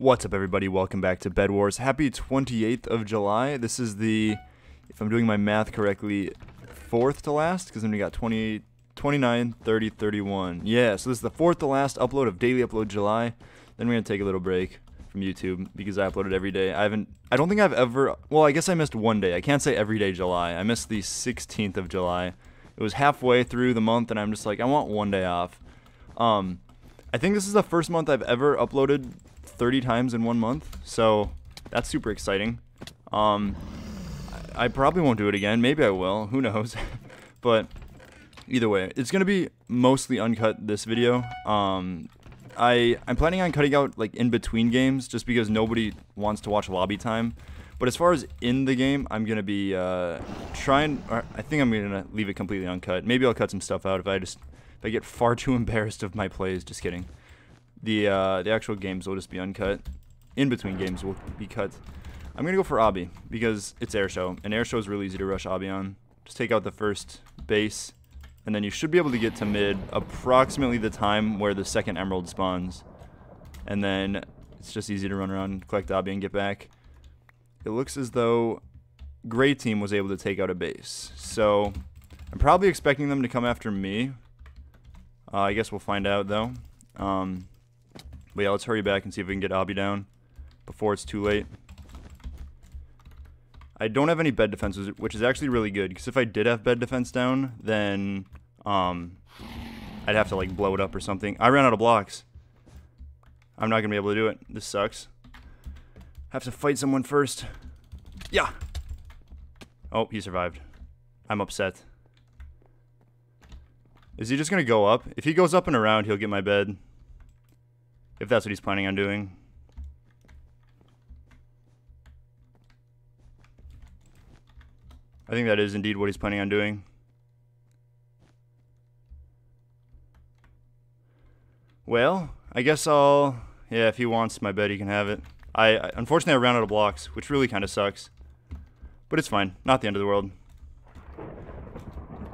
What's up, everybody? Welcome back to Bed Wars. Happy 28th of July. This is the, if I'm doing my math correctly, fourth to last, because then we got 28, 29, 30, 31. Yeah, so this is the fourth to last upload of Daily Upload July. Then we're going to take a little break from YouTube because I uploaded every day. I haven't, I don't think I've ever, well, I guess I missed one day. I can't say every day July. I missed the 16th of July. It was halfway through the month, and I'm just like, I want one day off. Um, I think this is the first month I've ever uploaded 30 times in one month, so that's super exciting. Um, I, probably won't do it again. Maybe I will. Who knows? but either way, it's gonna be mostly uncut this video. Um, I I'm planning on cutting out like in between games just because nobody wants to watch lobby time. But as far as in the game, I'm gonna be uh, trying. I think I'm gonna leave it completely uncut. Maybe I'll cut some stuff out if I just I get far too embarrassed of my plays. Just kidding. The uh, the actual games will just be uncut. In between games will be cut. I'm gonna go for Obby because it's Airshow, and Airshow is really easy to rush Obby on. Just take out the first base, and then you should be able to get to mid approximately the time where the second emerald spawns, and then it's just easy to run around, collect Obby, and get back. It looks as though Gray team was able to take out a base, so I'm probably expecting them to come after me. Uh, I guess we'll find out though. Um, but yeah, let's hurry back and see if we can get Obby down before it's too late. I don't have any bed defenses, which is actually really good, because if I did have bed defense down, then um, I'd have to like blow it up or something. I ran out of blocks. I'm not going to be able to do it. This sucks. Have to fight someone first. Yeah. Oh, he survived. I'm upset. Is he just going to go up? If he goes up and around, he'll get my bed. If that's what he's planning on doing. I think that is indeed what he's planning on doing. Well, I guess I'll... Yeah, if he wants my bed, he can have it. I, I Unfortunately, I ran out of blocks, which really kind of sucks. But it's fine. Not the end of the world.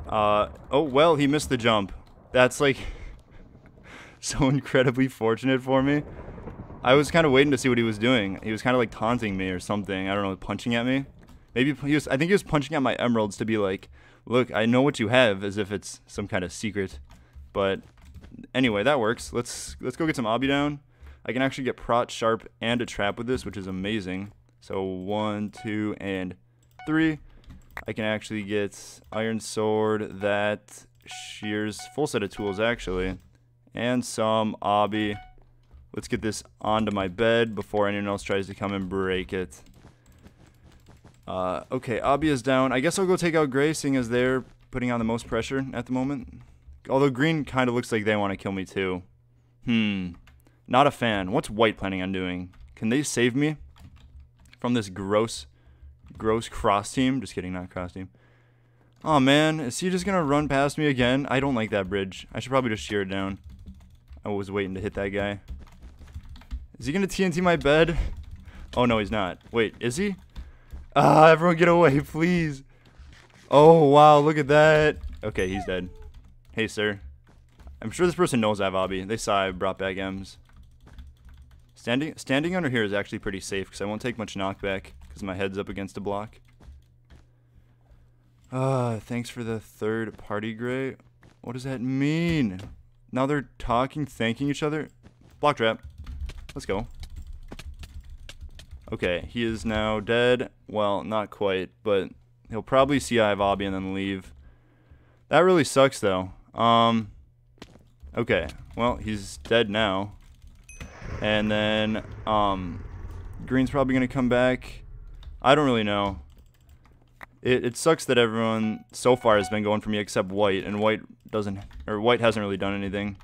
Uh, oh, well, he missed the jump. That's like so incredibly fortunate for me. I was kind of waiting to see what he was doing. He was kind of like taunting me or something. I don't know, punching at me. Maybe he was. I think he was punching at my emeralds to be like, "Look, I know what you have," as if it's some kind of secret. But anyway, that works. Let's let's go get some obby down. I can actually get prot, sharp, and a trap with this, which is amazing. So one, two, and three. I can actually get iron sword that shears full set of tools actually and some obby. Let's get this onto my bed before anyone else tries to come and break it. Uh, okay, obby is down. I guess I'll go take out gray, seeing as they're putting on the most pressure at the moment. Although green kind of looks like they want to kill me too. Hmm. Not a fan. What's white planning on doing? Can they save me from this gross, gross cross team? Just kidding, not cross team. Oh man, is he just gonna run past me again? I don't like that bridge. I should probably just shear it down. I was waiting to hit that guy. Is he gonna TNT my bed? Oh no, he's not. Wait, is he? Ah, everyone get away, please. Oh wow, look at that. Okay, he's dead. Hey, sir. I'm sure this person knows I have obby. They saw I brought back M's. Standing standing under here is actually pretty safe because I won't take much knockback because my head's up against a block. Uh, thanks for the third party gray. What does that mean? Now they're talking, thanking each other. Block trap. Let's go. Okay, he is now dead. Well, not quite, but he'll probably see I have and then leave. That really sucks, though. Um, okay, well, he's dead now. And then, um, Green's probably going to come back. I don't really know. It, it sucks that everyone so far has been going for me except White, and White doesn't, or White hasn't really done anything.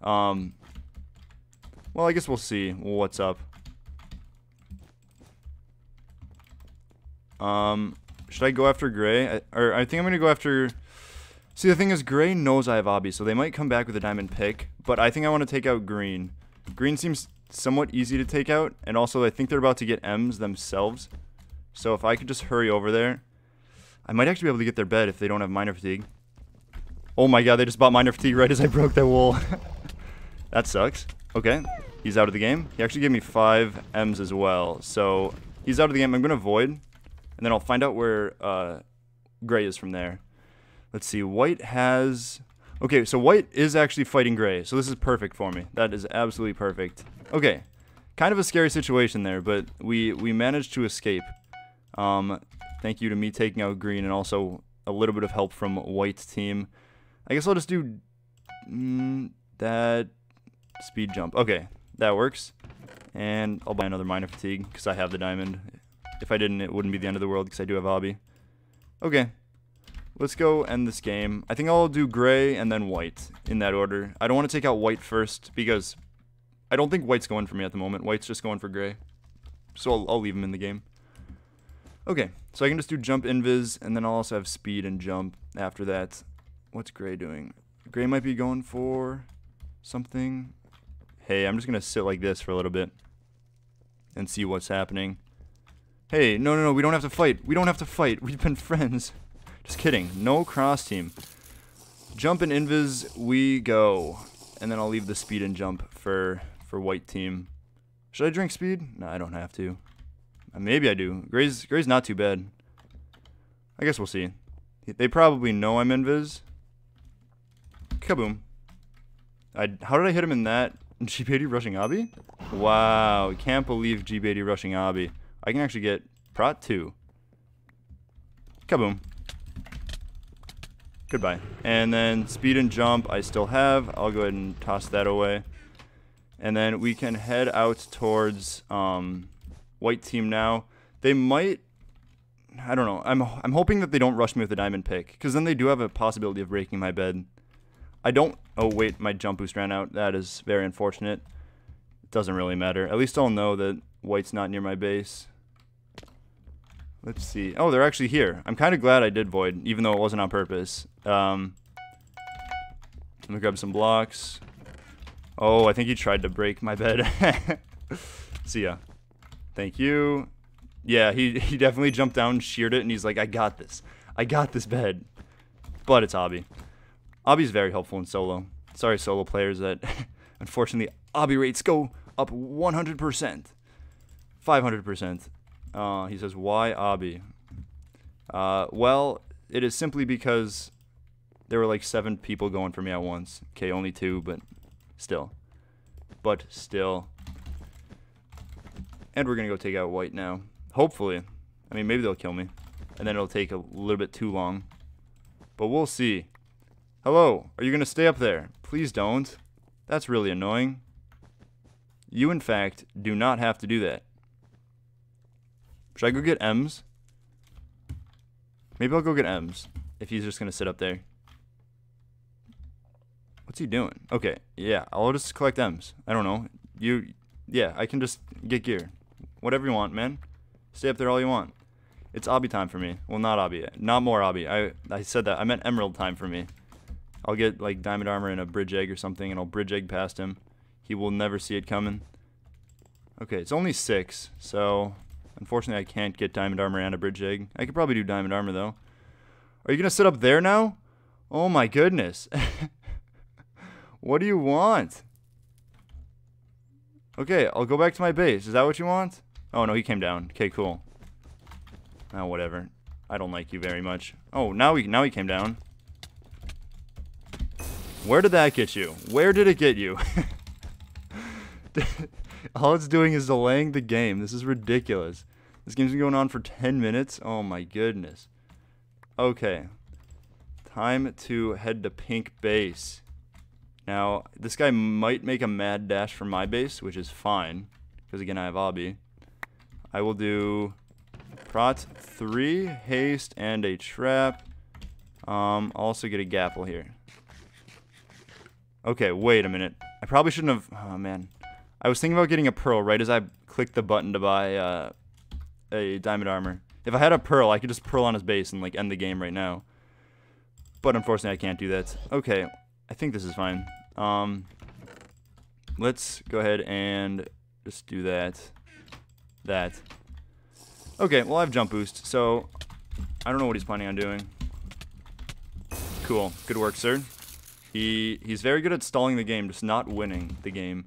Um, well, I guess we'll see what's up. Um, should I go after Gray? I, or I think I'm going to go after... See, the thing is, Gray knows I have Obby, so they might come back with a diamond pick, but I think I want to take out Green. Green seems somewhat easy to take out, and also I think they're about to get M's themselves. So if I could just hurry over there, I might actually be able to get their bed if they don't have miner fatigue. Oh my god, they just bought miner fatigue right as I broke that wall. that sucks. Okay. He's out of the game. He actually gave me five M's as well. So he's out of the game. I'm going to void, and then I'll find out where uh, gray is from there. Let's see. White has... Okay, so white is actually fighting gray, so this is perfect for me. That is absolutely perfect. Okay, kind of a scary situation there, but we, we managed to escape. Um, thank you to me taking out green and also a little bit of help from white's team. I guess I'll just do mm, that speed jump. Okay, that works. And I'll buy another Miner Fatigue because I have the diamond. If I didn't, it wouldn't be the end of the world because I do have Obby. Okay, let's go end this game. I think I'll do gray and then white in that order. I don't want to take out white first because I don't think white's going for me at the moment. White's just going for gray. So I'll, I'll leave him in the game. Okay, so I can just do jump invis, and then I'll also have speed and jump after that. What's Gray doing? Gray might be going for something. Hey, I'm just going to sit like this for a little bit and see what's happening. Hey, no, no, no, we don't have to fight. We don't have to fight. We've been friends. Just kidding. No cross team. Jump and invis, we go. And then I'll leave the speed and jump for, for white team. Should I drink speed? No, I don't have to. Uh, maybe I do. Gray's, Gray's not too bad. I guess we'll see. They probably know I'm invis. Kaboom. I, how did I hit him in that? GB80 rushing Obby? Wow, can't believe GB80 rushing Obby. I can actually get Prot 2. Kaboom. Goodbye. And then speed and jump I still have. I'll go ahead and toss that away. And then we can head out towards um, white team now. They might. I don't know. I'm I'm hoping that they don't rush me with a diamond pick, because then they do have a possibility of breaking my bed. I don't. Oh wait, my jump boost ran out. That is very unfortunate. It doesn't really matter. At least I'll know that white's not near my base. Let's see. Oh, they're actually here. I'm kind of glad I did void, even though it wasn't on purpose. Um, let me grab some blocks. Oh, I think he tried to break my bed. See ya. Thank you. Yeah, he, he definitely jumped down, sheared it, and he's like, I got this. I got this bed. But it's Obby. Obby's very helpful in solo. Sorry, solo players, that unfortunately Obby rates go up 100%. 500%. Uh, he says, why Obby? Uh, well, it is simply because there were like seven people going for me at once. Okay, only two, but still. But still. And we're going to go take out white now. Hopefully. I mean, maybe they'll kill me. And then it'll take a little bit too long. But we'll see. Hello, are you going to stay up there? Please don't. That's really annoying. You, in fact, do not have to do that. Should I go get M's? Maybe I'll go get M's. If he's just going to sit up there. What's he doing? Okay, yeah, I'll just collect M's. I don't know. You, yeah, I can just get gear. Whatever you want, man. Stay up there all you want. It's obby time for me. Well, not obby. Not more obby. I, I said that. I meant emerald time for me. I'll get, like, diamond armor and a bridge egg or something, and I'll bridge egg past him. He will never see it coming. Okay, it's only six, so... Unfortunately, I can't get diamond armor and a bridge egg. I could probably do diamond armor, though. Are you going to sit up there now? Oh, my goodness. what do you want? Okay, I'll go back to my base. Is that what you want? Oh, no, he came down. Okay, cool. Oh, whatever. I don't like you very much. Oh, now he, now he came down. Where did that get you? Where did it get you? All it's doing is delaying the game. This is ridiculous. This game's been going on for 10 minutes. Oh my goodness. Okay. Time to head to pink base. Now, this guy might make a mad dash for my base, which is fine. Because again, I have Obby. I will do Prot 3, Haste, and a Trap. Um, also get a Gapple here. Okay, wait a minute. I probably shouldn't have... Oh, man. I was thinking about getting a Pearl right as I clicked the button to buy uh, a Diamond Armor. If I had a Pearl, I could just Pearl on his base and like end the game right now. But unfortunately, I can't do that. Okay, I think this is fine. Um, let's go ahead and just do that. That. Okay, well I have jump boost, so I don't know what he's planning on doing. Cool. Good work, sir. He he's very good at stalling the game, just not winning the game.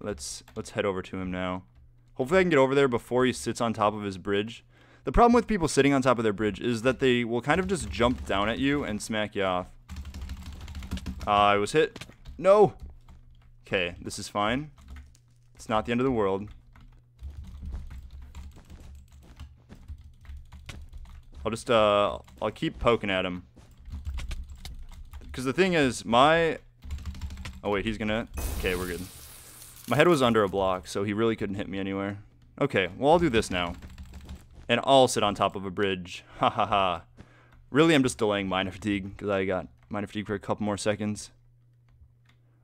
let's let's head over to him now. Hopefully I can get over there before he sits on top of his bridge. The problem with people sitting on top of their bridge is that they will kind of just jump down at you and smack you off. Uh, I was hit. No! Okay, this is fine. It's not the end of the world. I'll just, uh, I'll keep poking at him. Because the thing is, my... Oh, wait, he's gonna... Okay, we're good. My head was under a block, so he really couldn't hit me anywhere. Okay, well, I'll do this now. And I'll sit on top of a bridge. Ha ha ha. Really, I'm just delaying miner fatigue, because I got miner fatigue for a couple more seconds.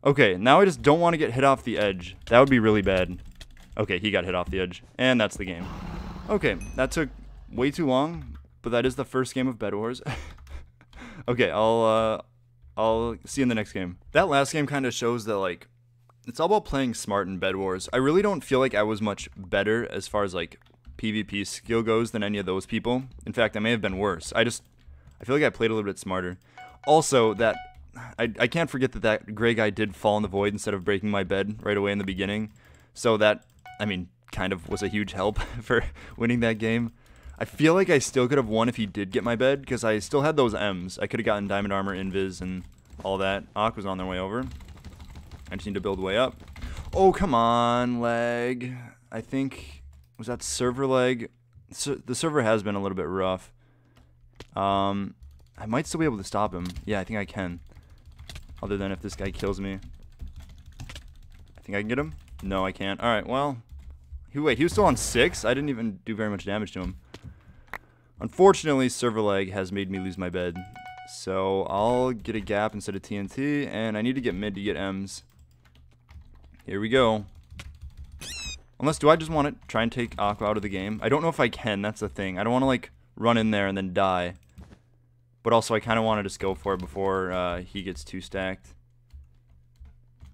Okay, now I just don't want to get hit off the edge. That would be really bad. Okay, he got hit off the edge. And that's the game. Okay, that took way too long, but that is the first game of Bed Wars. okay, I'll uh, I'll see you in the next game. That last game kind of shows that like it's all about playing smart in Bed Wars. I really don't feel like I was much better as far as like PvP skill goes than any of those people. In fact, I may have been worse. I just I feel like I played a little bit smarter. Also, that I, I can't forget that that gray guy did fall in the void instead of breaking my bed right away in the beginning. So that, I mean, kind of was a huge help for winning that game. I feel like I still could have won if he did get my bed, because I still had those M's. I could have gotten Diamond Armor, Invis, and all that. Aqu was on their way over. I just need to build way up. Oh, come on, leg. I think, was that server lag? So, the server has been a little bit rough. Um, I might still be able to stop him. Yeah, I think I can. Other than if this guy kills me. I think I can get him? No, I can't. Alright, well. He, wait, he was still on 6? I didn't even do very much damage to him. Unfortunately, server lag has made me lose my bed. So I'll get a gap instead of TNT, and I need to get mid to get M's. Here we go. Unless, do I just want to try and take Aqua out of the game? I don't know if I can, that's the thing. I don't want to, like, run in there and then die. But also, I kind of want to just go for it before uh, he gets too stacked.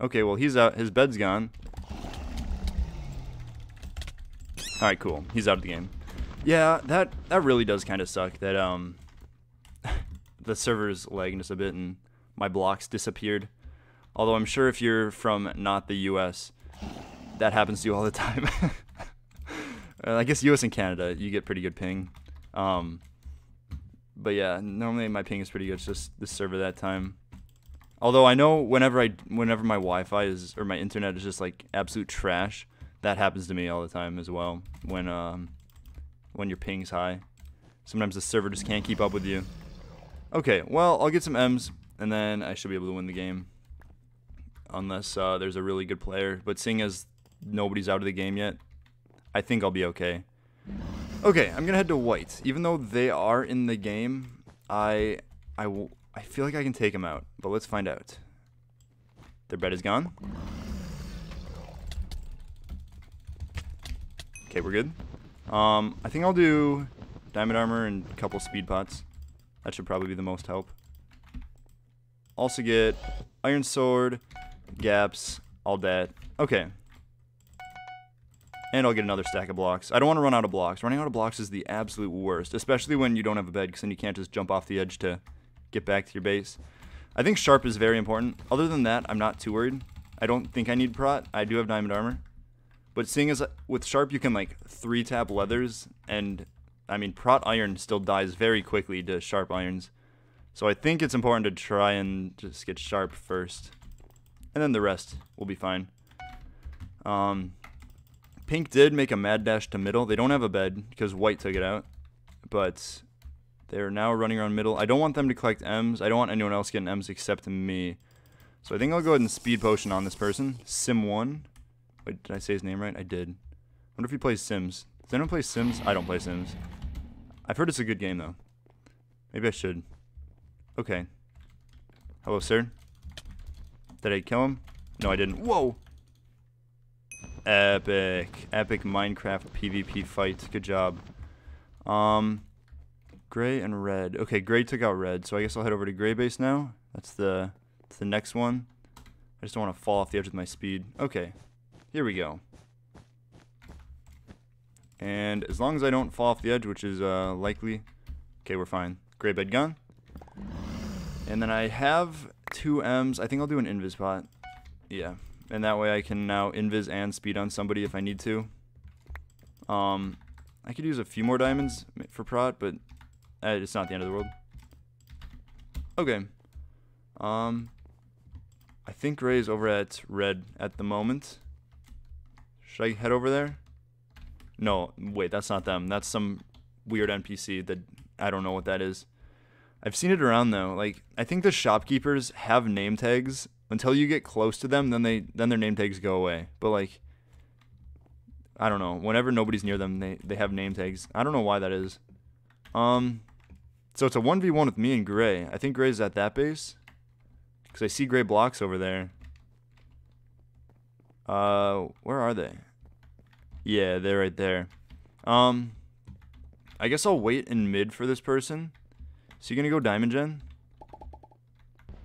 Okay, well, he's out. His bed's gone. Alright, cool. He's out of the game. Yeah, that that really does kind of suck that um the server's lagging just a bit and my blocks disappeared. Although I'm sure if you're from not the US, that happens to you all the time. I guess US and Canada, you get pretty good ping. Um, but yeah, normally my ping is pretty good. It's just the server that time. Although I know whenever I whenever my Wi-Fi is or my internet is just like absolute trash, that happens to me all the time as well. When um when your ping's high. Sometimes the server just can't keep up with you. Okay, well, I'll get some M's, and then I should be able to win the game. Unless uh, there's a really good player. But seeing as nobody's out of the game yet, I think I'll be okay. Okay, I'm going to head to white. Even though they are in the game, I, I, I feel like I can take them out. But let's find out. Their bed is gone. Okay, we're good. Um, I think I'll do diamond armor and a couple speed pots. That should probably be the most help. Also get iron sword, gaps, all that. Okay. And I'll get another stack of blocks. I don't want to run out of blocks. Running out of blocks is the absolute worst, especially when you don't have a bed, because then you can't just jump off the edge to get back to your base. I think sharp is very important. Other than that, I'm not too worried. I don't think I need prot. I do have diamond armor. But seeing as with Sharp you can like three tap leathers and I mean Prot Iron still dies very quickly to Sharp Irons. So I think it's important to try and just get Sharp first. And then the rest will be fine. Um, Pink did make a mad dash to middle. They don't have a bed because White took it out. But they're now running around middle. I don't want them to collect M's. I don't want anyone else getting M's except me. So I think I'll go ahead and speed potion on this person. Sim 1. Wait, did I say his name right? I did. wonder if he plays Sims. Does anyone play Sims? I don't play Sims. I've heard it's a good game, though. Maybe I should. Okay. Hello, sir. Did I kill him? No, I didn't. Whoa! Epic. Epic Minecraft PvP fight. Good job. Um, gray and red. Okay, gray took out red, so I guess I'll head over to gray base now. That's the, that's the next one. I just don't want to fall off the edge with my speed. Okay, here we go. And as long as I don't fall off the edge, which is uh, likely, okay, we're fine. Gray bed gun. And then I have two M's. I think I'll do an invis pot. Yeah, and that way I can now invis and speed on somebody if I need to. Um, I could use a few more diamonds for prot, but uh, it's not the end of the world. Okay. Um, I think Gray's over at red at the moment. Should I head over there? No, wait, that's not them. That's some weird NPC that I don't know what that is. I've seen it around though. Like I think the shopkeepers have name tags until you get close to them, then they then their name tags go away. But like I don't know. Whenever nobody's near them, they they have name tags. I don't know why that is. Um so it's a 1v1 with me and Gray. I think Gray's at that base. Cuz I see gray blocks over there. Uh where are they? Yeah, they're right there. Um I guess I'll wait in mid for this person. So you gonna go Diamond Gen?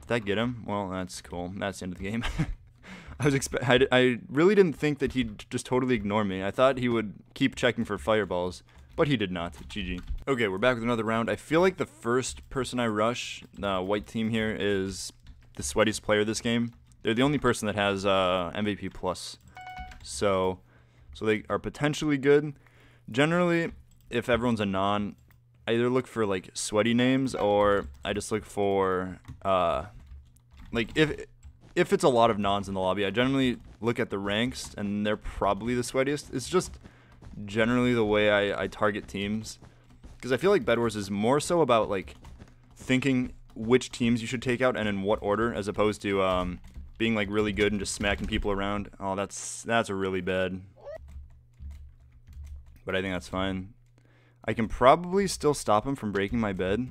Did that get him? Well, that's cool. That's the end of the game. I was expect I, I really didn't think that he'd just totally ignore me. I thought he would keep checking for fireballs, but he did not. GG. Okay, we're back with another round. I feel like the first person I rush, the white team here, is the sweatiest player this game. They're the only person that has uh, MVP plus, so so they are potentially good. Generally, if everyone's a non, I either look for like sweaty names or I just look for uh like if if it's a lot of nons in the lobby, I generally look at the ranks and they're probably the sweatiest. It's just generally the way I, I target teams. Because I feel like Bed Wars is more so about like thinking which teams you should take out and in what order, as opposed to um, being like really good and just smacking people around. Oh, that's that's a really bad. But I think that's fine. I can probably still stop him from breaking my bed.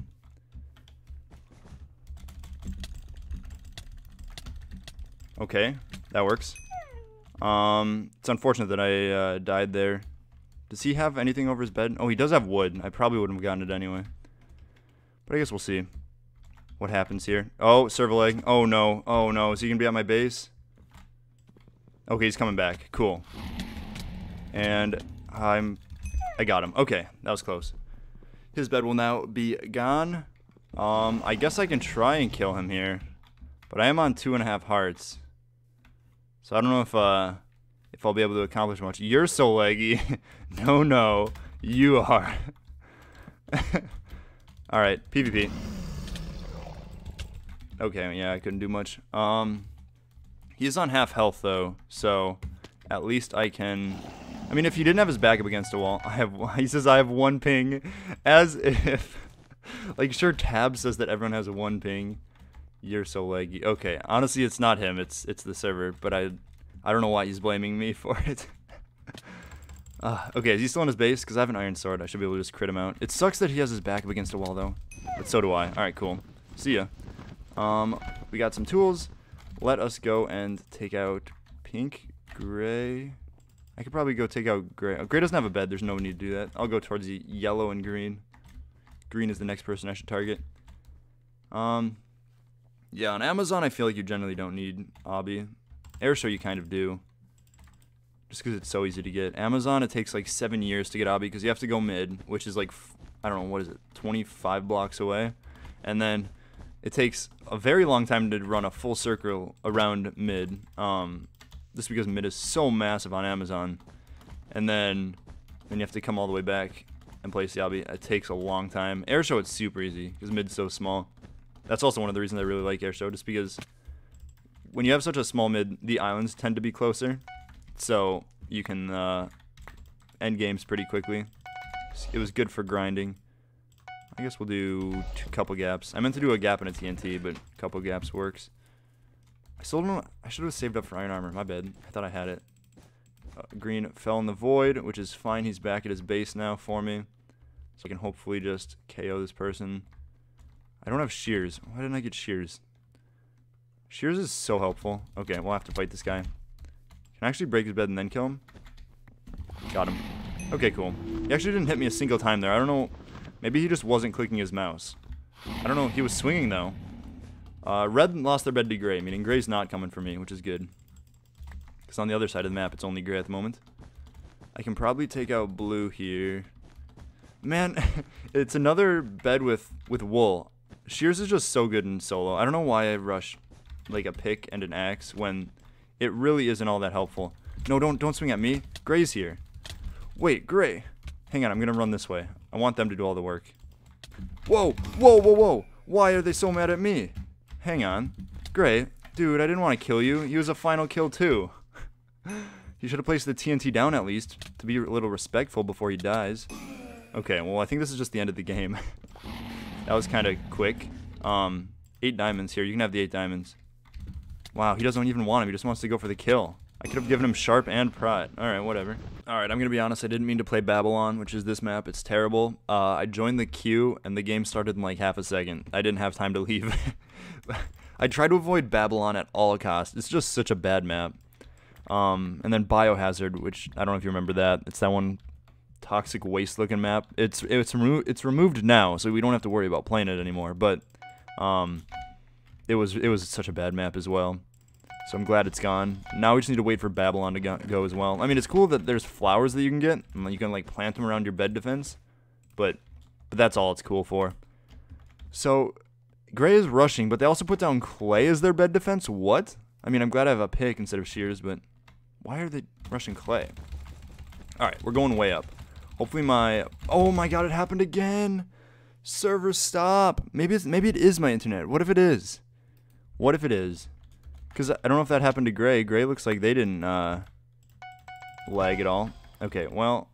Okay, that works. Um, it's unfortunate that I uh, died there. Does he have anything over his bed? Oh, he does have wood. I probably wouldn't have gotten it anyway. But I guess we'll see what happens here. Oh, server lag. Oh, no. Oh, no. Is he going to be at my base? Okay, he's coming back. Cool. And I'm I got him. Okay, that was close. His bed will now be gone. Um, I guess I can try and kill him here. But I am on two and a half hearts. So I don't know if uh if I'll be able to accomplish much. You're so leggy. no, no. You are. Alright, PvP. Okay, yeah, I couldn't do much. Um, He's on half health, though, so at least I can I mean, if he didn't have his back up against a wall, I have. He says I have one ping, as if, like, sure, Tab says that everyone has a one ping. You're so laggy. Okay, honestly, it's not him. It's it's the server, but I, I don't know why he's blaming me for it. uh, okay, is he still on his base? Because I have an iron sword. I should be able to just crit him out. It sucks that he has his back up against a wall, though. But so do I. All right, cool. See ya. Um, we got some tools. Let us go and take out pink, gray. I could probably go take out Gray. Oh, Gray doesn't have a bed. There's no need to do that. I'll go towards the yellow and green. Green is the next person I should target. Um, yeah, on Amazon, I feel like you generally don't need Obby. Airshow, you kind of do. Just because it's so easy to get. Amazon, it takes like seven years to get Obby because you have to go mid, which is like, I don't know, what is it, 25 blocks away. And then it takes a very long time to run a full circle around mid. Um, just because mid is so massive on Amazon. And then then you have to come all the way back and place the obby. It takes a long time. Airshow it's super easy because mid's so small. That's also one of the reasons I really like Airshow, just because when you have such a small mid, the islands tend to be closer, so you can uh, end games pretty quickly. It was good for grinding. I guess we'll do a couple gaps. I meant to do a gap and a TNT, but a couple gaps works. I still don't. I should have saved up for iron armor. My bad. I thought I had it. Uh, green fell in the void, which is fine. He's back at his base now for me, so I can hopefully just KO this person. I don't have shears. Why didn't I get shears? Shears is so helpful. Okay, we'll have to fight this guy. Can I actually break his bed and then kill him? Got him. Okay, cool. He actually didn't hit me a single time there. I don't know. Maybe he just wasn't clicking his mouse. I don't know. He was swinging, though. Uh, red lost their bed to gray, meaning gray's not coming for me, which is good. Because on the other side of the map, it's only gray at the moment. I can probably take out blue here. Man, it's another bed with, with wool. Shears is just so good in solo. I don't know why I rush like a pick and an axe when It really isn't all that helpful. No, don't don't swing at me. Gray's here. Wait, Gray. Hang on, I'm gonna run this way. I want them to do all the work. Whoa, whoa, whoa, whoa. Why are they so mad at me? Hang on. Great. dude, I didn't want to kill you. He was a final kill too. you should have placed the TNT down at least, to be a little respectful before he dies. Okay, well, I think this is just the end of the game. that was kind of quick. Um, eight diamonds here. You can have the eight diamonds. Wow, he doesn't even want him. He just wants to go for the kill. I could have given him Sharp and Pride. Alright, whatever. Alright, I'm to be honest. I didn't mean to play Babylon, which is this map. It's terrible. Uh, I joined the queue, and the game started in like half a second. I didn't have time to leave. I try to avoid Babylon at all costs. It's just such a bad map. Um, and then Biohazard, which I don't know if you remember that. It's that one toxic waste looking map. It's it's remo it's removed now, so we don't have to worry about playing it anymore. But um, it was it was such a bad map as well. So I'm glad it's gone. Now we just need to wait for Babylon to go, as well. I mean, it's cool that there's flowers that you can get. And you can like plant them around your bed defense. But but that's all it's cool for. So Gray is rushing, but they also put down Clay as their bed defense. What? I mean, I'm glad I have a pick instead of Shears, but why are they rushing Clay? All right, we're going way up. Hopefully my oh my god, it happened again. Server stop. Maybe it's maybe it is my internet. What if it is? What if it is? Because I don't know if that happened to Gray. Gray looks like they didn't uh, lag at all. Okay, well,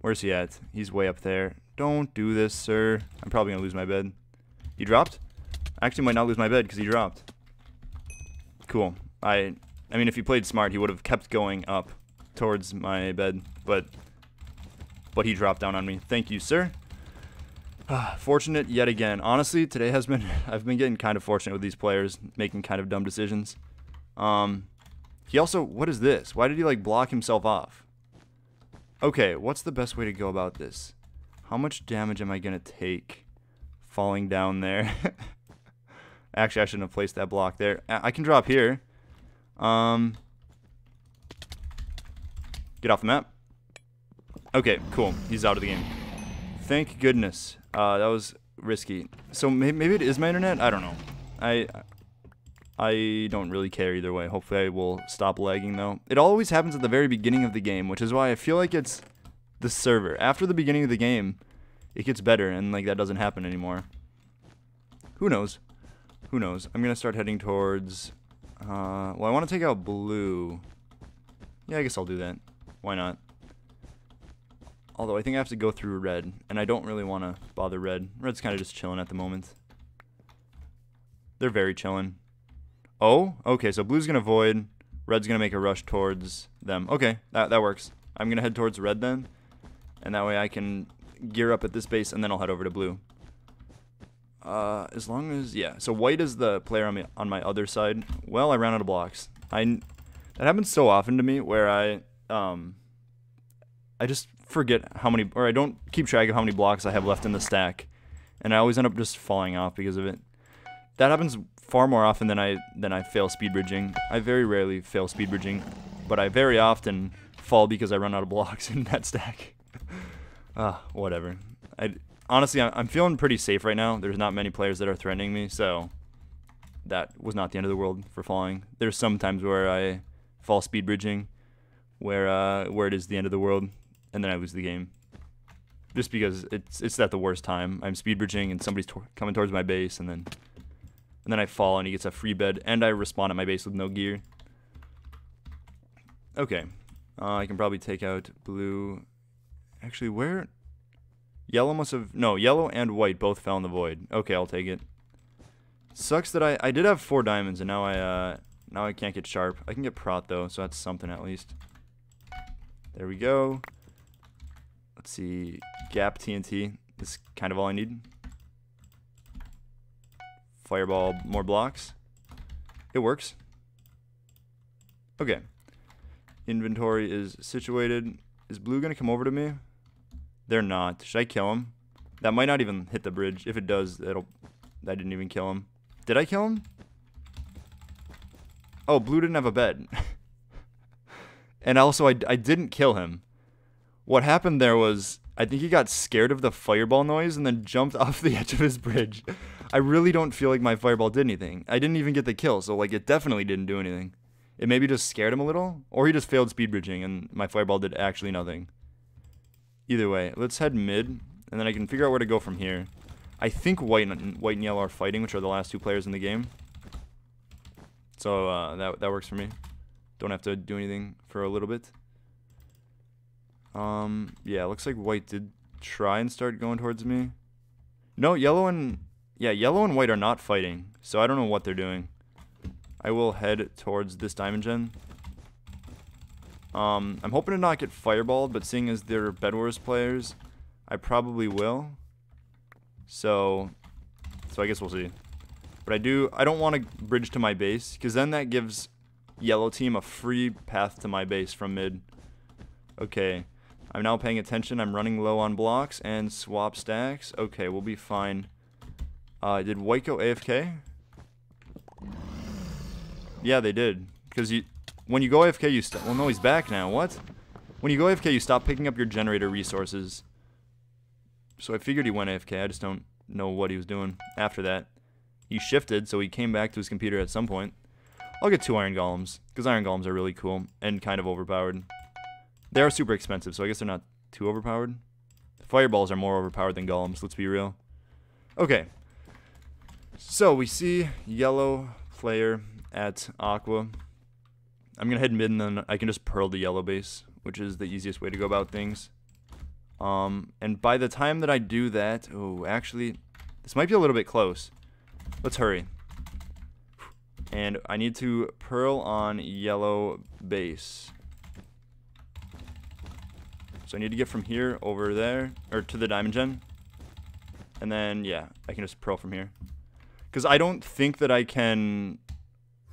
where's he at? He's way up there. Don't do this, sir. I'm probably going to lose my bed. He dropped? I actually might not lose my bed because he dropped. Cool. I I mean, if he played smart, he would have kept going up towards my bed, but but he dropped down on me. Thank you, sir. fortunate yet again. Honestly, today has been I've been getting kind of fortunate with these players making kind of dumb decisions. Um, he also what is this? Why did he like block himself off? Okay, what's the best way to go about this? How much damage am I gonna take falling down there? Actually, I shouldn't have placed that block there. I can drop here. Um, get off the map. Okay, cool. He's out of the game. Thank goodness. Uh, that was risky. So maybe, maybe it is my internet. I don't know. I I don't really care either way. Hopefully I will stop lagging though. It always happens at the very beginning of the game, which is why I feel like it's the server. After the beginning of the game, it gets better and like that doesn't happen anymore. Who knows? Who knows? I'm gonna start heading towards. Uh, well, I want to take out blue. Yeah, I guess I'll do that. Why not? Although I think I have to go through red, and I don't really want to bother red. Red's kind of just chilling at the moment. They're very chilling. Oh, okay, so blue's going to void. Red's going to make a rush towards them. Okay, that, that works. I'm going to head towards red then, and that way I can gear up at this base, and then I'll head over to blue. Uh, as long as, yeah, so white is the player on my, on my other side. Well, I ran out of blocks. I, that happens so often to me where I, um, I just forget how many, or I don't keep track of how many blocks I have left in the stack, and I always end up just falling off because of it. That happens far more often than I than I fail speed bridging. I very rarely fail speed bridging, but I very often fall because I run out of blocks in that stack. Ah, uh, whatever. I honestly I'm feeling pretty safe right now. There's not many players that are threatening me, so that was not the end of the world for falling. There's some times where I fall speed bridging, where uh, where it is the end of the world and then I lose the game. Just because it's it's at the worst time. I'm speed bridging and somebody's coming towards my base, and then and then I fall and he gets a free bed, and I respawn at my base with no gear. Okay, uh, I can probably take out blue. Actually, where? Yellow must have no. Yellow and white both fell in the void. Okay, I'll take it. Sucks that I I did have four diamonds, and now I uh now I can't get sharp. I can get prot though, so that's something at least. There we go. Let's see, gap TNT is kind of all I need. Fireball, more blocks. It works. Okay. Inventory is situated. Is blue going to come over to me? They're not. Should I kill him? That might not even hit the bridge. If it does, it'll... I didn't even kill him. Did I kill him? Oh, blue didn't have a bed. and also, I, I didn't kill him what happened there was I think he got scared of the fireball noise and then jumped off the edge of his bridge. I really don't feel like my fireball did anything. I didn't even get the kill, so like it definitely didn't do anything. It maybe just scared him a little, or he just failed speed bridging and my fireball did actually nothing. Either way, let's head mid, and then I can figure out where to go from here. I think white and, white and yellow are fighting, which are the last two players in the game. So uh, that, that works for me. Don't have to do anything for a little bit. Um, yeah, looks like white did try and start going towards me. No, yellow and... Yeah, yellow and white are not fighting, so I don't know what they're doing. I will head towards this diamond gen. Um, I'm hoping to not get fireballed, but seeing as they're Bed Wars players, I probably will. So, so I guess we'll see. But I do, I don't want to bridge to my base, because then that gives yellow team a free path to my base from mid. Okay, I'm now paying attention. I'm running low on blocks and swap stacks. Okay, we'll be fine. Uh, did white go AFK? Yeah, they did. Because you, when you go AFK, you stop. Well, no, he's back now. What? When you go AFK, you stop picking up your generator resources. So I figured he went AFK. I just don't know what he was doing after that. He shifted, so he came back to his computer at some point. I'll get two Iron Golems, because Iron Golems are really cool and kind of overpowered. They are super expensive, so I guess they're not too overpowered. Fireballs are more overpowered than Golems, let's be real. Okay. So we see yellow player at Aqua. I'm going to head mid and then I can just pearl the yellow base, which is the easiest way to go about things. Um, and by the time that I do that, oh, actually, this might be a little bit close. Let's hurry. And I need to pearl on yellow base. So I need to get from here over there, or to the diamond gen. And then, yeah, I can just pearl from here. Because I don't think that I can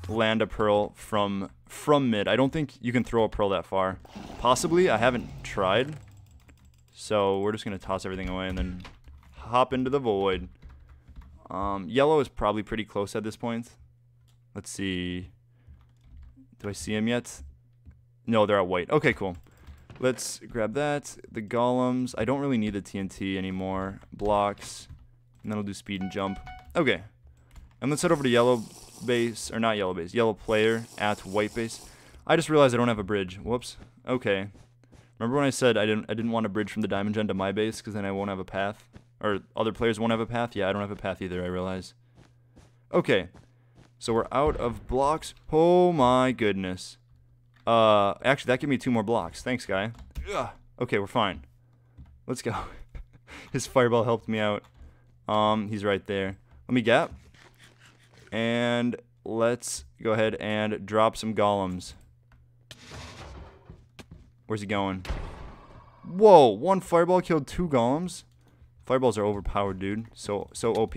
land a pearl from from mid. I don't think you can throw a pearl that far. Possibly, I haven't tried. So we're just going to toss everything away and then hop into the void. Um, yellow is probably pretty close at this point. Let's see. Do I see him yet? No, they're at white. Okay, cool. Let's grab that. The golems. I don't really need the TNT anymore. Blocks. And then we'll do speed and jump. Okay. And let's head over to yellow base, or not yellow base, yellow player at white base. I just realized I don't have a bridge. Whoops. Okay. Remember when I said I didn't I didn't want to bridge from the diamond gen to my base because then I won't have a path? Or other players won't have a path? Yeah, I don't have a path either, I realize. Okay. So we're out of blocks. Oh my goodness. Uh, actually, that gave me two more blocks. Thanks, guy. Ugh. Okay, we're fine. Let's go. His fireball helped me out. Um, he's right there. Let me gap. And let's go ahead and drop some golems. Where's he going? Whoa, one fireball killed two golems? Fireballs are overpowered, dude. So so OP.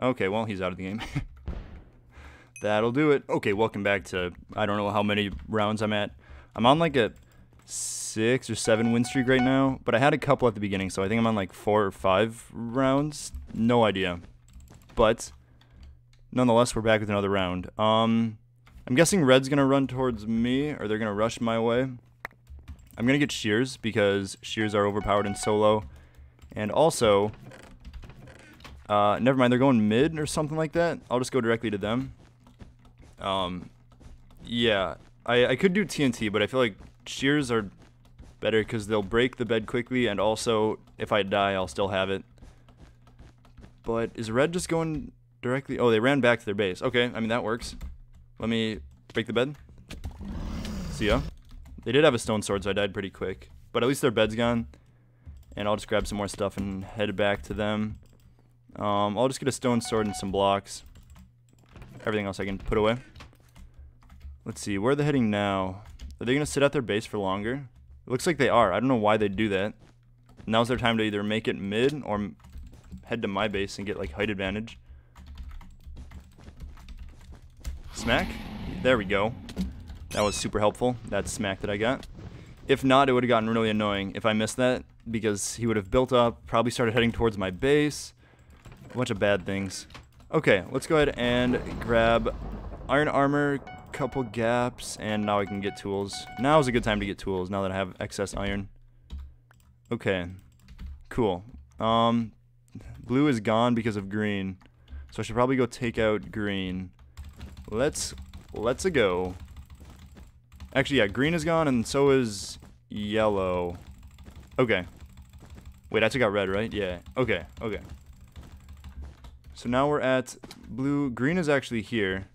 Okay, well, he's out of the game. That'll do it. Okay, welcome back to, I don't know how many rounds I'm at. I'm on like a six or seven win streak right now, but I had a couple at the beginning, so I think I'm on like four or five rounds. No idea. But nonetheless, we're back with another round. Um, I'm guessing red's to run towards me, or they're to rush my way. I'm to get shears, because shears are overpowered in solo. And also, uh, never mind, they're going mid or something like that. I'll just go directly to them. Um, yeah, I, I could do TNT, but I feel like shears are better because they'll break the bed quickly, and also, if I die, I'll still have it. But is red just going directly? Oh, they ran back to their base. Okay, I mean, that works. Let me break the bed. See ya. They did have a stone sword, so I died pretty quick. But at least their bed's gone. And I'll just grab some more stuff and head back to them. Um, I'll just get a stone sword and some blocks. Everything else I can put away. Let's see, where are they heading now? Are they going to sit at their base for longer? It looks like they are. I don't know why they'd do that. Now's their time to either make it mid or head to my base and get like height advantage. Smack. There we go. That was super helpful, that smack that I got. If not, it would have gotten really annoying if I missed that, because he would have built up, probably started heading towards my base. A bunch of bad things. Okay, let's go ahead and grab iron armor, couple gaps, and now I can get tools. Now is a good time to get tools, now that I have excess iron. Okay, cool. Um, blue is gone because of green, so I should probably go take out green. Let's let's a go. Actually, yeah, green is gone, and so is yellow. Okay. Wait, I took out red, right? Yeah. Okay, okay. So now we're at blue. Green is actually here.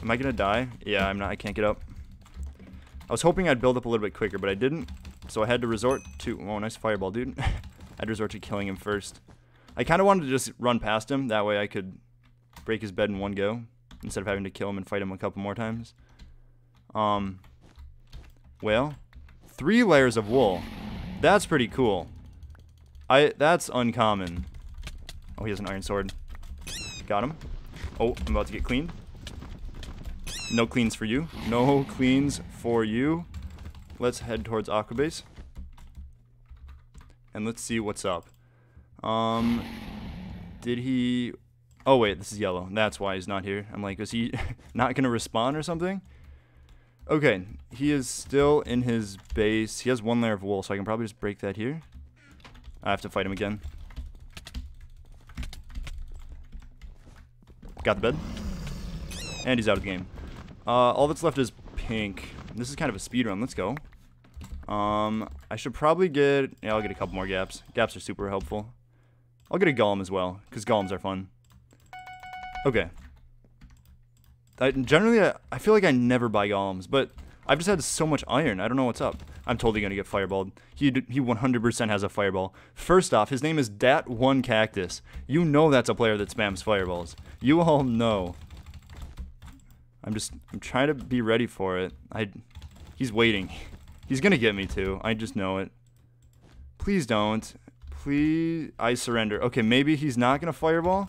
Am I gonna die? Yeah, I'm not. I can't get up. I was hoping I'd build up a little bit quicker, but I didn't. So I had to resort to... Oh, nice fireball, dude. I had to resort to killing him first. I kind of wanted to just run past him. That way I could break his bed in one go. Instead of having to kill him and fight him a couple more times. Um, well, three layers of wool. That's pretty cool. I That's uncommon. Oh, he has an iron sword. Got him. Oh, I'm about to get cleaned. No cleans for you. No cleans for you. Let's head towards Aquabase. And let's see what's up. Um, did he... Oh, wait, this is yellow. That's why he's not here. I'm like, is he not going to respond or something? Okay, he is still in his base. He has one layer of wool, so I can probably just break that here. I have to fight him again. Got the bed. And he's out of the game. Uh, all that's left is pink. This is kind of a speed run. Let's go. Um, I should probably get... Yeah, I'll get a couple more gaps. Gaps are super helpful. I'll get a golem as well, because golems are fun. Okay. I, generally, I, I feel like I never buy golems, but I've just had so much iron. I don't know what's up. I'm totally going to get fireballed. He he 100% has a fireball. First off, his name is Dat1Cactus. You know that's a player that spams fireballs. You all know. I'm just I'm trying to be ready for it. I he's waiting. He's gonna get me too. I just know it. Please don't. Please I surrender. Okay, maybe he's not gonna fireball.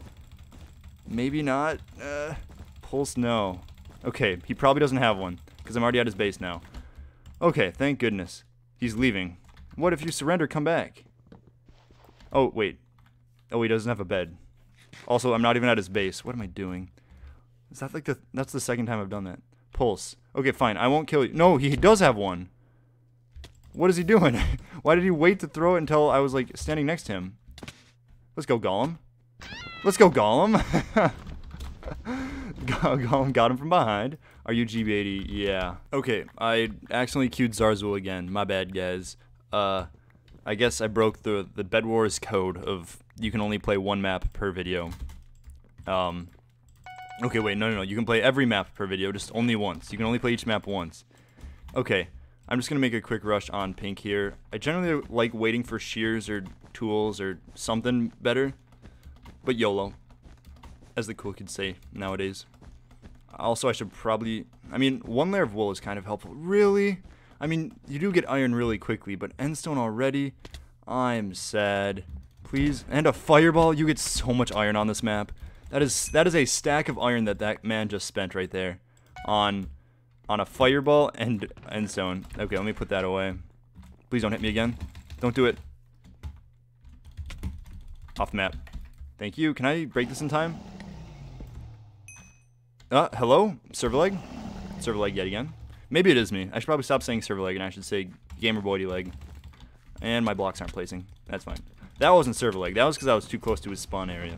Maybe not. Uh, pulse no. Okay, he probably doesn't have one because I'm already at his base now. Okay, thank goodness. He's leaving. What if you surrender? Come back. Oh wait. Oh, he doesn't have a bed. Also, I'm not even at his base. What am I doing? Is that like the... That's the second time I've done that. Pulse. Okay, fine. I won't kill you. No, he does have one. What is he doing? Why did he wait to throw it until I was, like, standing next to him? Let's go, Golem. Let's go, Golem. Golem got him from behind. Are you GB80? Yeah. Okay, I accidentally queued Zarzul again. My bad, guys. Uh, I guess I broke the, the Bed Wars code of you can only play one map per video. Um, Okay, wait, no, no, no. You can play every map per video, just only once. You can only play each map once. Okay, I'm just going to make a quick rush on pink here. I generally like waiting for shears or tools or something better, but YOLO, as the cool kids say nowadays. Also, I should probably... I mean, one layer of wool is kind of helpful. Really? I mean, you do get iron really quickly, but endstone already? I'm sad. Please. And a fireball? You get so much iron on this map. That is that is a stack of iron that that man just spent right there on on a fireball and end stone. Okay, let me put that away. Please don't hit me again. Don't do it. Off the map. Thank you. Can I break this in time? Uh, hello? Server lag? Server lag yet again. Maybe it is me. I should probably stop saying server lag and I should say gamer boy leg. And my blocks aren't placing. That's fine. That wasn't server lag. That was because I was too close to his spawn area.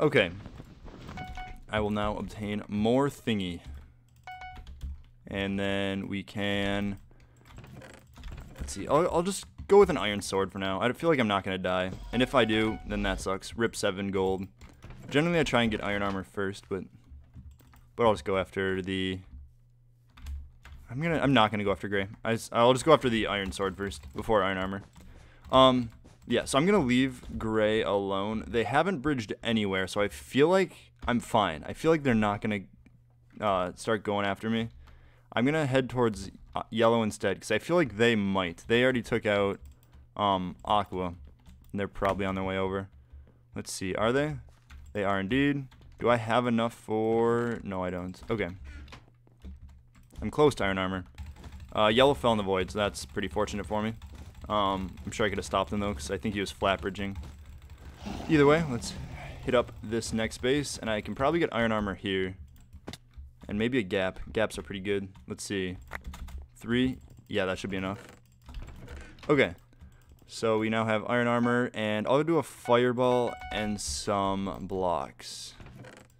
Okay. I will now obtain more thingy. And then we can... Let's see. I'll, I'll just go with an iron sword for now. I feel like I'm not going to die. And if I do, then that sucks. Rip 7 gold. Generally, I try and get iron armor first, but... But I'll just go after the... I'm gonna. I'm not gonna go after gray. I, I'll just go after the iron sword first before iron armor. Um, yeah, so I'm to leave Gray alone. They haven't bridged anywhere, so I feel like I'm fine. I feel like they're not to uh, start going after me. I'm to head towards uh, Yellow instead, because I feel like they might. They already took out um, Aqua, and they're probably on their way over. Let's see, are they? They are indeed. Do I have enough for... No, I don't. Okay. I'm close to Iron Armor. Uh, yellow fell in the void, so that's pretty fortunate for me. Um, I'm sure I could have stopped him though, because I think he was flat bridging. Either way, let's hit up this next base, and I can probably get iron armor here. And maybe a gap. Gaps are pretty good. Let's see. Three. Yeah, that should be enough. Okay. So we now have iron armor, and I'll do a fireball and some blocks.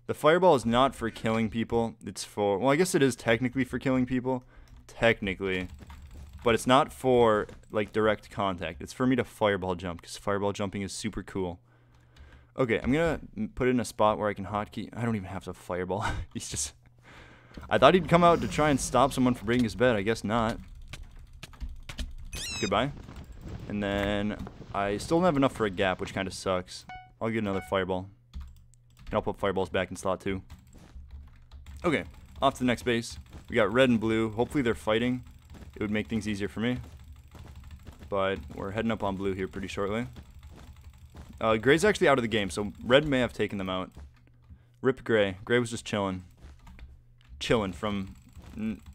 The fireball is not for killing people. It's for, well, I guess it is technically for killing people. Technically. But it's not for, like, direct contact. It's for me to fireball jump, because fireball jumping is super cool. Okay, I'm going to put it in a spot where I can hotkey. I don't even have to fireball. He's just... I thought he'd come out to try and stop someone from breaking his bed. I guess not. Goodbye. And then I still don't have enough for a gap, which kind of sucks. I'll get another fireball. And I'll put fireballs back in slot two. Okay, off to the next base. We got red and blue. Hopefully they're fighting. It would make things easier for me. But we're heading up on blue here pretty shortly. Uh, Gray's actually out of the game, so red may have taken them out. Rip Gray. Gray was just chilling. Chilling from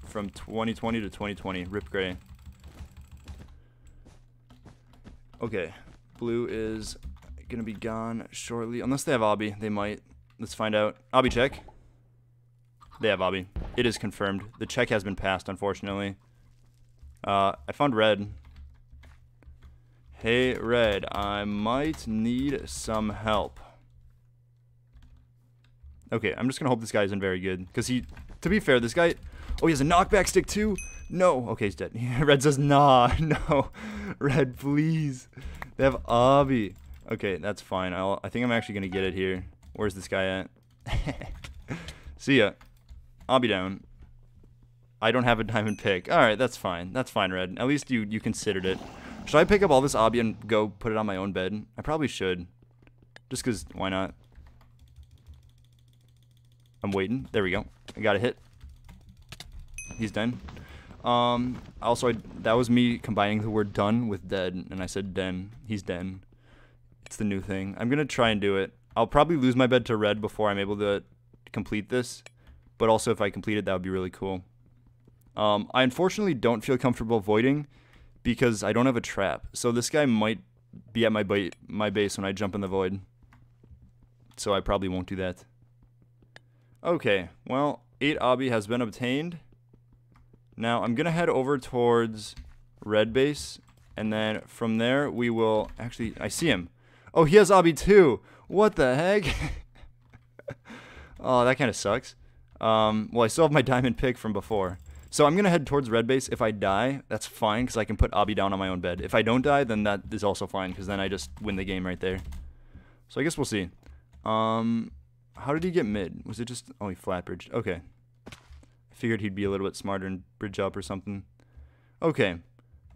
from 2020 to 2020. Rip Gray. Okay. Blue is going to be gone shortly. Unless they have Obby. They might. Let's find out. Obby check. They have Obby. It is confirmed. The check has been passed, unfortunately. Uh, I found red. Hey, red. I might need some help. Okay, I'm just to hope this guy isn't very good. Because he, to be fair, this guy... Oh, he has a knockback stick too? No. Okay, he's dead. red says, nah, no. Red, please. They have Obby. Okay, that's fine. I'll, I think I'm actually to get it here. Where's this guy at? See ya. I'll be down. I don't have a diamond pick. Alright, that's fine. That's fine, Red. At least you, you considered it. Should I pick up all this obby and go put it on my own bed? I probably should. Just because, why not? I'm waiting. There we go. I got a hit. He's done. Um, also, I, that was me combining the word done with dead, and I said den. He's den. It's the new thing. I'm going to try and do it. I'll probably lose my bed to red before I'm able to complete this. But also, if I complete it, that would be really cool. Um, I unfortunately don't feel comfortable voiding because I don't have a trap. So this guy might be at my, ba my base when I jump in the void. So I probably won't do that. Okay, well, 8 obby has been obtained. Now I'm going to head over towards red base. And then from there, we will... Actually, I see him. Oh, he has Obby too. What the heck? oh, that kind of sucks. Um, well, I still have my diamond pick from before. So I'm going to head towards red base. If I die, that's fine because I can put Obby down on my own bed. If I don't die, then that is also fine because then I just win the game right there. So I guess we'll see. Um, how did he get mid? Was it just... Oh, he flat bridged. Okay. I figured he'd be a little bit smarter and bridge up or something. Okay.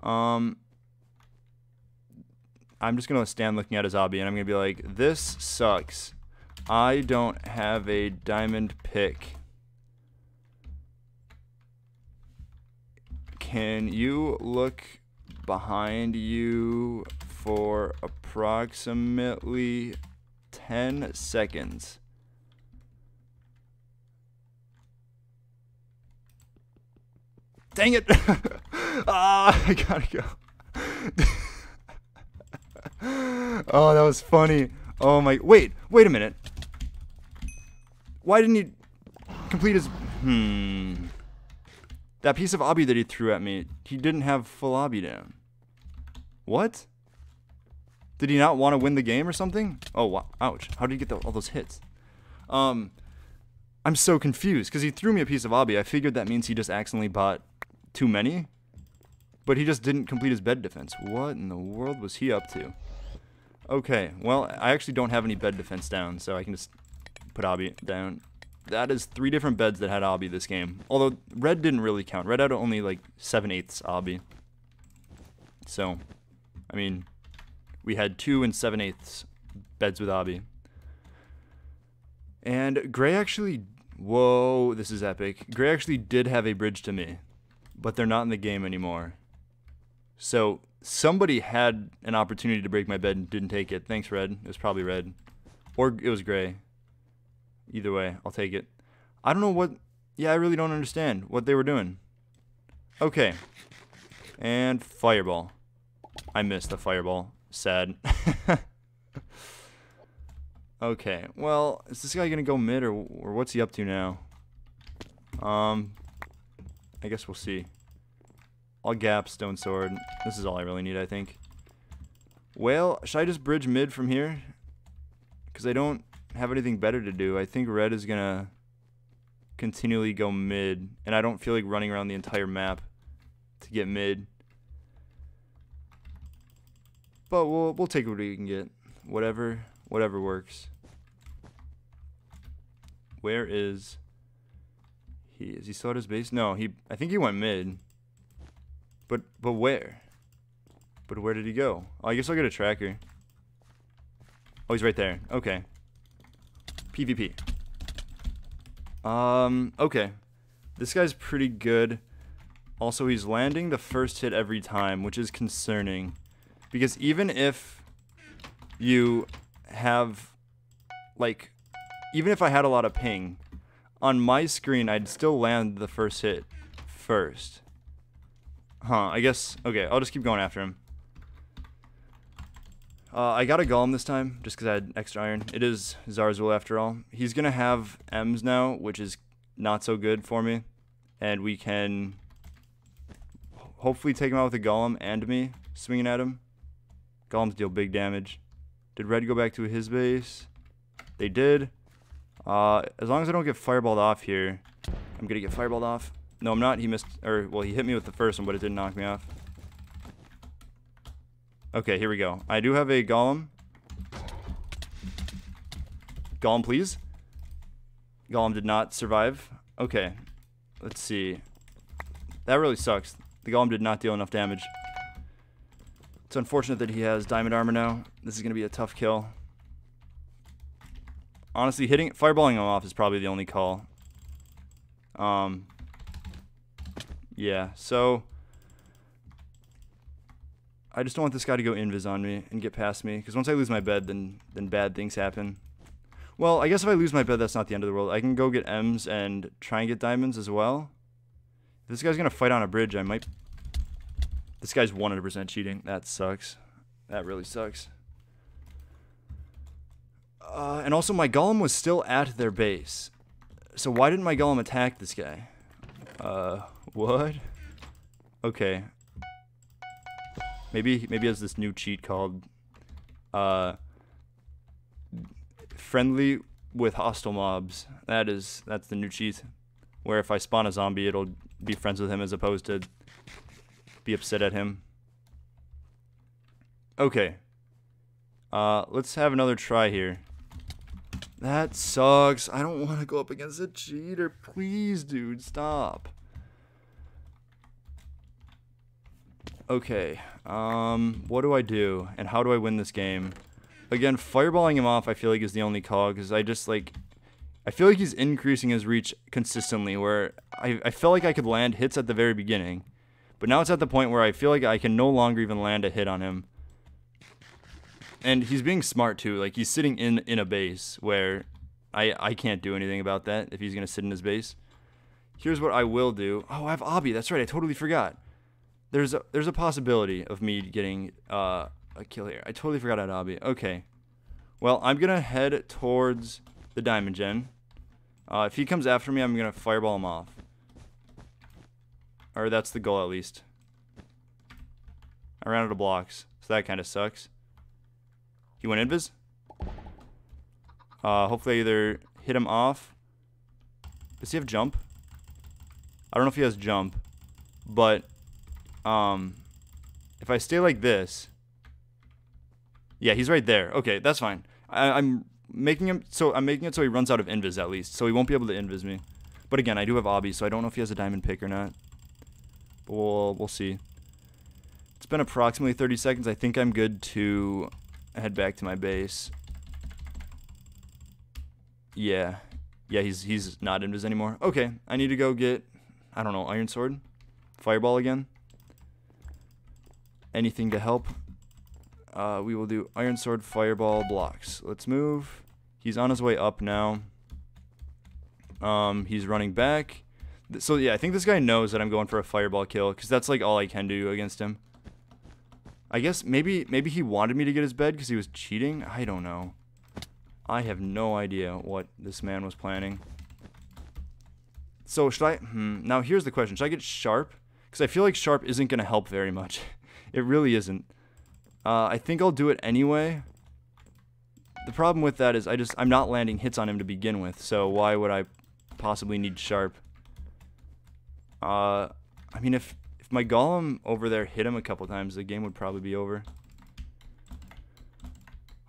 Um, I'm just to stand looking at his obby and I'm to be like, this sucks. I don't have a diamond pick. Can you look behind you for approximately 10 seconds? Dang it! ah, I gotta go. oh, that was funny. Oh my, wait, wait a minute. Why didn't he complete his, hmm. That piece of obby that he threw at me, he didn't have full obby down. What? Did he not want to win the game or something? Oh, wow. ouch. How did he get the, all those hits? Um, I'm so confused because he threw me a piece of obby. I figured that means he just accidentally bought too many. But he just didn't complete his bed defense. What in the world was he up to? Okay, well, I actually don't have any bed defense down, so I can just put Obby down. That is three different beds that had Obby this game. Although, red didn't really count. Red had only like 7 eighths Obby. So, I mean, we had 2 and 7 eighths beds with Obby. And Gray actually... Whoa, this is epic. Gray actually did have a bridge to me. But they're not in the game anymore. So, somebody had an opportunity to break my bed and didn't take it. Thanks, Red. It was probably Red. Or it was Gray. Either way, I'll take it. I don't know what... Yeah, I really don't understand what they were doing. Okay. And Fireball. I missed the Fireball. Sad. okay, well, is this guy going to go mid or, or what's he up to now? Um, I guess we'll see. All gap, stone sword. This is all I really need, I think. Well, should I just bridge mid from here? Because I don't have anything better to do. I think red is gonna continually go mid, and I don't feel like running around the entire map to get mid. But we'll we'll take what we can get. Whatever whatever works. Where is he? Is he still at his base? No, he I think he went mid. But but where? But where did he go? Oh, I guess I'll get a tracker. Oh, he's right there. Okay. PvP. Um, okay. This guy's pretty good. Also, he's landing the first hit every time, which is concerning. Because even if you have, like, even if I had a lot of ping, on my screen, I'd still land the first hit first. Huh, I guess, okay, I'll just keep going after him. Uh, I got a Golem this time, just because I had extra iron. It is Zarzul after all. He's going to have M's now, which is not so good for me. And we can hopefully take him out with a Golem and me swinging at him. Golems deal big damage. Did Red go back to his base? They did. Uh, as long as I don't get fireballed off here, I'm going to get fireballed off. No, I'm not. He missed, or, well, he hit me with the first one, but it didn't knock me off. Okay, here we go. I do have a Golem. Golem, please. Golem did not survive. Okay, let's see. That really sucks. The Golem did not deal enough damage. It's unfortunate that he has diamond armor now. This is going to be a tough kill. Honestly, hitting fireballing him off is probably the only call. Um, yeah, so I just don't want this guy to go invis on me and get past me. Because once I lose my bed, then then bad things happen. Well, I guess if I lose my bed, that's not the end of the world. I can go get M's and try and get diamonds as well. If this guy's going to fight on a bridge, I might... This guy's 100% cheating. That sucks. That really sucks. Uh, and also, my golem was still at their base. So why didn't my golem attack this guy? Uh, what? Okay, Maybe maybe has this new cheat called uh, friendly with hostile mobs. That is that's the new cheat. Where if I spawn a zombie, it'll be friends with him as opposed to be upset at him. Okay. Uh, let's have another try here. That sucks. I don't want to go up against a cheater. Please, dude, stop. Okay, um, what do I do? And how do I win this game? Again, fireballing him off I feel like is the only call, because I just, like, I feel like he's increasing his reach consistently, where I, I felt like I could land hits at the very beginning. But now it's at the point where I feel like I can no longer even land a hit on him. And he's being smart, too. Like, he's sitting in, in a base where I, I can't do anything about that if he's going to sit in his base. Here's what I will do. Oh, I have Obby. That's right. I totally forgot there's a there's a possibility of me getting uh, a kill here. I totally forgot Obby. Okay. Well, I'm gonna head towards the diamond gen. Uh, if he comes after me, I'm gonna fireball him off. Or that's the goal at least. I ran out of blocks, so that kind of sucks. He went invis. Uh, hopefully I either hit him off. Does he have jump? I don't know if he has jump, but um, if I stay like this, yeah, he's right there. Okay, that's fine. I, am making him so I'm making it so he runs out of invis at least, so he won't be able to invis me. But again, I do have obby, so I don't know if he has a diamond pick or not. But we'll we'll see. It's been approximately 30 seconds. I think I'm good to head back to my base. Yeah. Yeah, he's he's not invis anymore. Okay, I need to go get I don't know, iron sword? Fireball again? Anything to help. Uh, we will do Iron Sword, Fireball, blocks. Let's move. He's on his way up now. Um, he's running back. So yeah, I think this guy knows that I'm going for a Fireball kill, because that's like all I can do against him. I guess maybe maybe he wanted me to get his bed because he was cheating. I don't know. I have no idea what this man was planning. So should I? Hmm, now here's the question: Should I get sharp? Because I feel like sharp isn't going to help very much. It really isn't. Uh, I think I'll do it anyway. the problem with that is I just I'm not landing hits on him to begin with. So why would I possibly need sharp? Uh, I mean if if my golem over there hit him a couple times, the game would probably be over.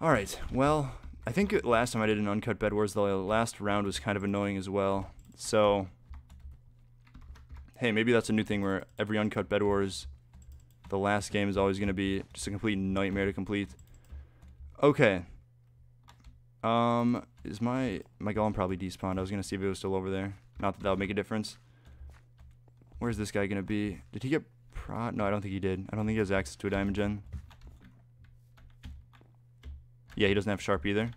All right. Well, I think last time I did an uncut bed wars, the last round was kind of annoying as well. So, hey, maybe that's a new thing where every uncut bed wars, the last game is always going to be just a complete nightmare to complete. Okay. Um, is my my golem probably despawned? I was gonna see if it was still over there. Not that that would make a difference. Where's this guy gonna be? Did he get pro? No, I don't think he did. I don't think he has access to a diamond gen. Yeah, he doesn't have sharp either.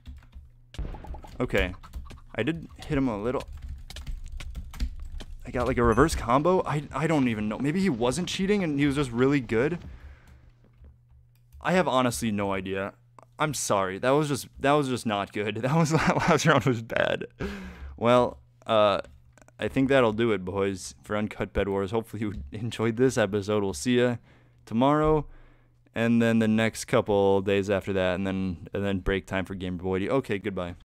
Okay. I did hit him a little. I got like a reverse combo. I, I don't even know. Maybe he wasn't cheating and he was just really good. I have honestly no idea. I'm sorry. That was just that was just not good. That was that last round was bad. Well, uh I think that'll do it, boys, for Uncut Bed Wars. Hopefully you enjoyed this episode. We'll see you tomorrow and then the next couple days after that, and then and then break time for Gamer Boy. Okay, goodbye.